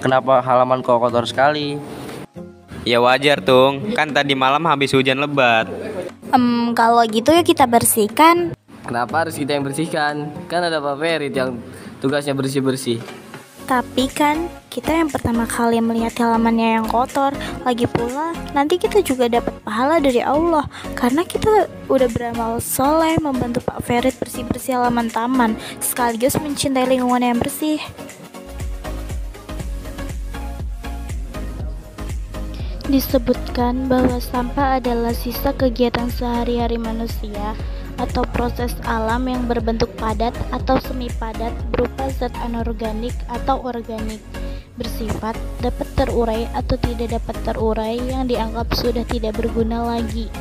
Kenapa halaman kau kotor sekali? Ya wajar tung, kan tadi malam habis hujan lebat. Em, kalau gitu ya kita bersihkan. Kenapa harus kita yang bersihkan? Kan ada Pak Ferit yang tugasnya bersih-bersih. Tapi kan kita yang pertama kali melihat halamannya yang kotor. Lagi pula nanti kita juga dapat pahala dari Allah karena kita udah beramal soleh membantu Pak Ferit bersih-bersih halaman taman sekaligus mencintai lingkungan yang bersih. Disebutkan bahwa sampah adalah sisa kegiatan sehari-hari manusia atau proses alam yang berbentuk padat atau semi padat berupa zat anorganik atau organik bersifat dapat terurai atau tidak dapat terurai yang dianggap sudah tidak berguna lagi.